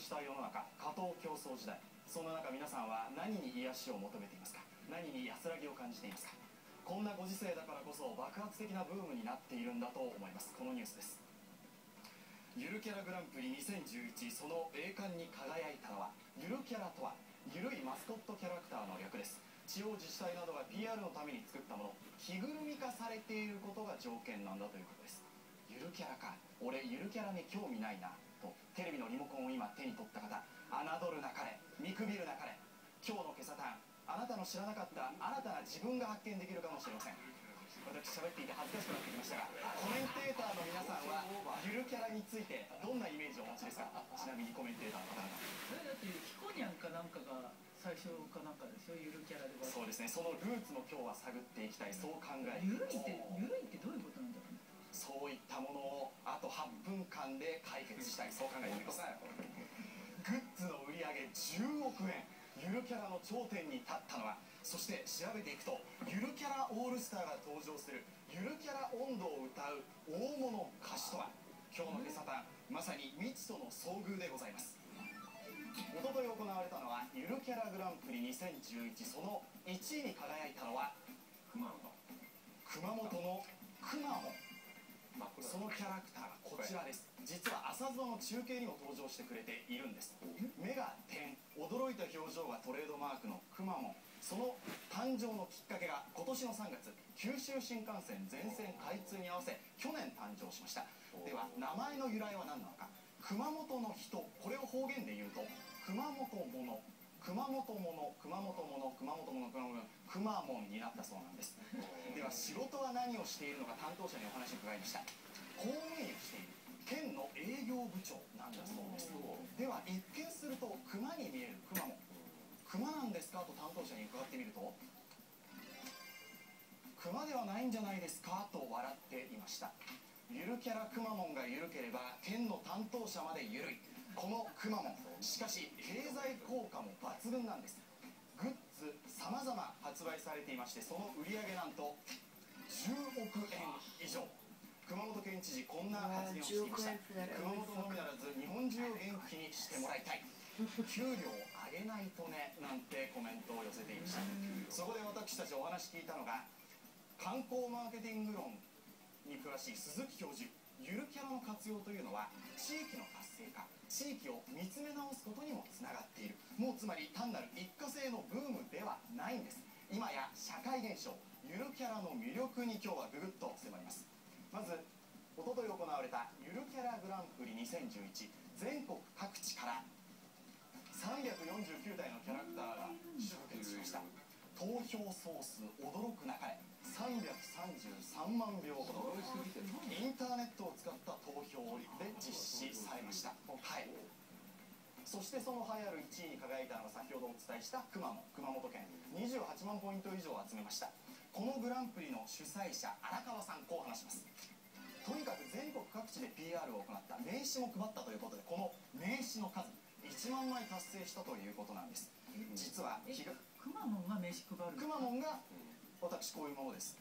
した世の中過当競争時代。そんな中皆さんは何に癒しを求めていますか？何に安らぎを感じていますか？こんなご時世だからこそ爆発的なブームになっているんだと思います。このニュースです。ゆるキャラグランプリ2011その栄冠に輝いたのはゆるキャラとはゆるいマスコットキャラクターの略です。地方自治体などが PR のために作ったもの着ぐるみ化されていることが条件なんだということです。ゆるキャラか。俺ゆるキャラに興味ないな。とテレビのリモコンを今手に取った方。侮るなかれ見くびるなかれ今日の今朝ターンあなたの知らなかった。新たな自分が発見できるかもしれません。私喋っていて恥ずかしくなってきましたがコメンテーターの皆さんはゆるキャラについてどんなイメージをお持ちですか？ちなみにコメンテーターの方々。それだってヒコニャンかなんかが最初かなんかでしょゆるキャラでそうですね。そのルーツも今日は探っていきたい。そう考えゆるいってゆるいってどういうことなんだろう。ねそういったものをあと8分間で解決したい。そう考えておりますグッズの売り上げ10億円。ゆるキャラの頂点に立ったのは。そして調べていくとゆるキャラオールスターが登場する。ゆるキャラ温度を歌う大物歌手とは。今日の今朝タン。まさに未知との遭遇でございます。おととい行われたのはゆるキャラグランプリ2011その1位に輝いたのは熊本。のくまモンそのキャラクターがこちらです。実は朝ドラの中継にも登場してくれているんです。目が点驚いた表情がトレードマークのくまモン。その誕生のきっかけが今年の3月九州新幹線全線開通に合わせ去年誕生しました。では名前の由来は何なのか。熊本の人これを方言で言うと熊本物熊本物熊本物。熊本物熊本物くまモンになったそうなんです。では仕事は何をしているのか担当者にお話を伺いました。公務員をしている県の営業部長なんだそうです。では一見すると熊に見えるくまモン熊なんですかと担当者に伺ってみると。熊ではないんじゃないですかと笑っていました。ゆるキャラくまモンがゆるければ県の担当者までゆるい。このくまモンしかし経済効果も抜群なんです。さまざま発売されていましてその売り上げなんと10億円以上。熊本県知事こんな発言をしていました。熊本のみならず日本中を元気にしてもらいたい。給料を上げないとねなんてコメントを寄せていました。そこで私たちお話聞いたのが観光マーケティング論に詳しい鈴木教授ゆるキャラの活用というのは地域の活性化地域を見つめ直すことにもつながっている。もうつまり単なる一過性のブームではないんです。今や社会現象ゆるキャラの魅力に今日はググッと迫ります。まずおととい行われたゆるキャラグランプリ2011全国各地から349体のキャラクターが集結しました。投票総数驚くなかれ333万票ほど。インターネットを使った投票で実施されました。はいそしてその栄えある1位に輝いたのが先ほどお伝えした熊本。熊本県。28万ポイント以上集めました。このグランプリの主催者荒川さんこう話します。とにかく全国各地で PR を行った。名刺も配ったということでこの名刺の数1万枚達成したということなんです。実はえくまモンが名刺配るくまモンが私こういうものです。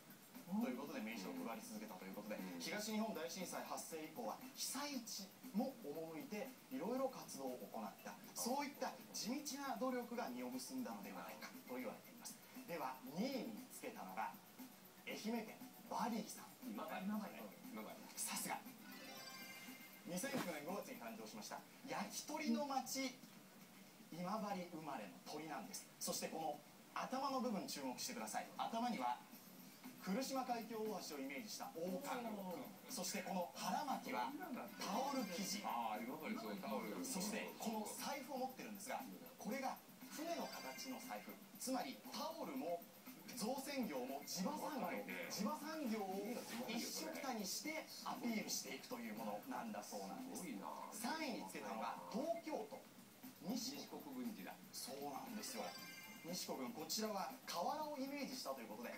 ということで名刺を配り続けたということで東日本大震災発生以降は被災地も赴いていろいろ活動を行った。そういった地道な努力が実を結んだのではないかと言われています。では2位につけたのが愛媛県バディさん。今治さすが。2009年5月に誕生しました。焼き鳥の町今治生まれの鳥なんです。そしてこの頭の部分注目してください。頭には来島海峡大橋をイメージした王冠。そしてこの腹巻きはタオル生地。そしてこの財布を持ってるんですがこれが船の形の財布。つまりタオルも造船業も地場産業。地場産業を一緒くたにしてアピールしていくというものなんだそうなんです。すごいな。3位につけたのが東京都。西西国分寺だ。そうなんですよ西国分こちらは河原をイメージしたということで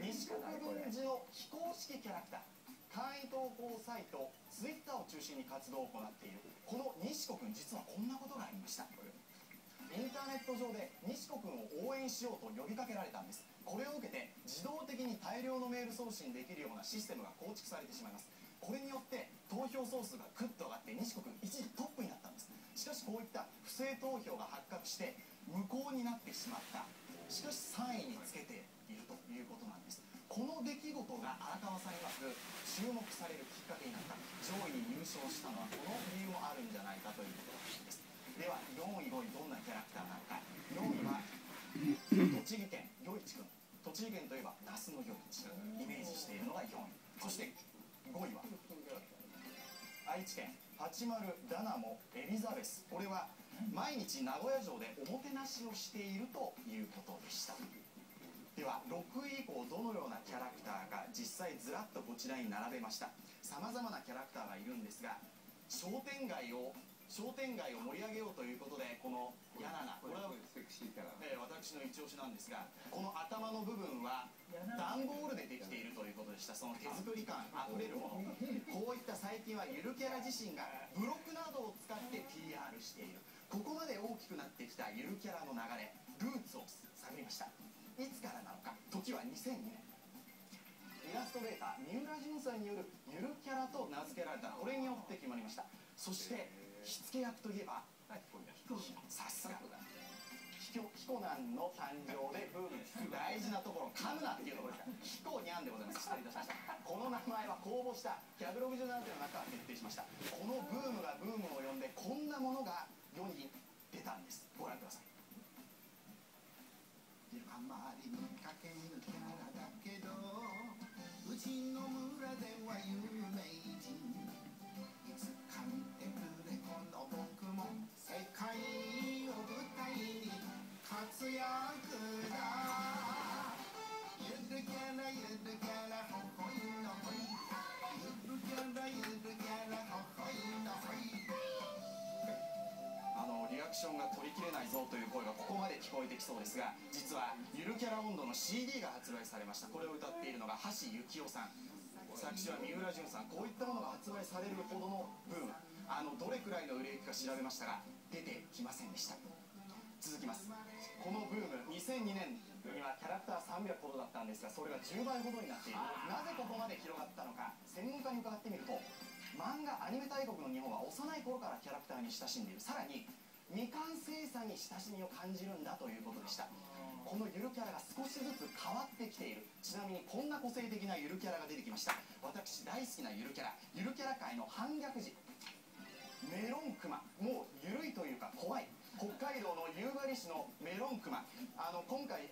西国分寺の非公式キャラクター簡易投稿サイトツイッターを中心に活動を行っているこの西国実はこんなことがありました。インターネット上で西国を応援しようと呼びかけられたんです。これを受けて自動的に大量のメール送信できるようなシステムが構築されてしまいます。これによって投票総数がグッと上がって西国一時トップになったんです。しかしこういった不正投票が発覚して無効になってしまった。しかし3位につけているということなんです。この出来事が荒川さん曰く注目されるきっかけになった。上位に入賞したのはこの理由もあるんじゃないかということらしいです。では4位5位どんなキャラクターなのか。4位は栃木県余一君栃木県といえば那須の余一イメージしているのが4位。そして5位は愛知県八丸ダナモエリザベス。これは毎日名古屋城でおもてなしをしているということでした。では6位以降どのようなキャラクターが実際ずらっとこちらに並べました。さまざまなキャラクターがいるんですが商店街を商店街を盛り上げようということでこのヤナナこれは、セクシーキャラ。えー私の一押しなんですがこの頭の部分は段ボールでできているということでした。その手作り感あふれるもの。こういった最近はゆるキャラ自身がブロックなどを使って PR しているここまで大きくなってきたゆるキャラの流れルーツを探りました。いつからなのか時は2002年。イラストレーター三浦淳さんによるゆるキャラと名付けられたこれによって決まりました。そして火付け役といえばさすが。ヒコヒコナンの誕生でブーム大事なところ噛むなっていうところです。からヒコニャンでございます。失礼いたしました。この名前は公募した167点の中から決定しました。このブームがブームを呼んでこんなものが世に出たんですご覧くださいあまりに駆けぬキャラだけどうちの村では有という声がここまで聞こえてきそうですが実はゆるキャラ温度の CD が発売されました。これを歌っているのが橋幸夫さん。作詞は三浦淳さん。こういったものが発売されるほどのブーム。あのどれくらいの売れ行きか調べましたが出てきませんでした。続きます。このブーム2002年にはキャラクター300ほどだったんですがそれが10倍ほどになっている。なぜここまで広がったのか専門家に伺ってみると漫画アニメ大国の日本は幼い頃からキャラクターに親しんでいる。さらに未完成さに親しみを感じるんだということでした。このゆるキャラが少しずつ変わってきている。ちなみにこんな個性的なゆるキャラが出てきました。私大好きなゆるキャラ。ゆるキャラ界の反逆児。メロンクマ。もうゆるいというか怖い。北海道の夕張市のメロンクマ。あの今回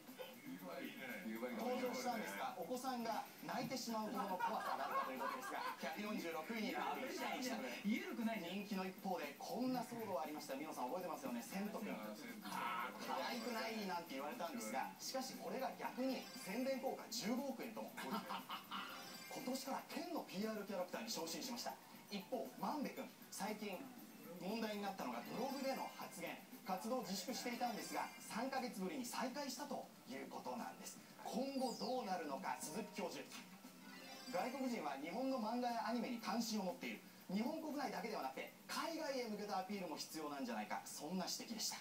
登場したんです子さんが泣いてしまうほどの怖さだったということですが146位にランクインしましたゆるくないね人気の一方でこんな騒動ありました。皆さん覚えてますよね。セント君可愛くない。なんて言われたんですがしかしこれが逆に宣伝効果15億円とも今年から県の PR キャラクターに昇進しました一方万部君最近問題になったのがブログでの発言。活動を自粛していたんですが3ヶ月ぶりに再開したということなんです。今後どうなるのか鈴木教授。外国人は日本の漫画やアニメに関心を持っている。日本国内だけではなくて海外へ向けたアピールも必要なんじゃないか。そんな指摘でした。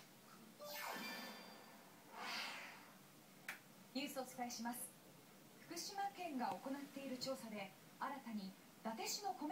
ニュースをお伝えします。福島県が行っている調査で新たに伊達市の米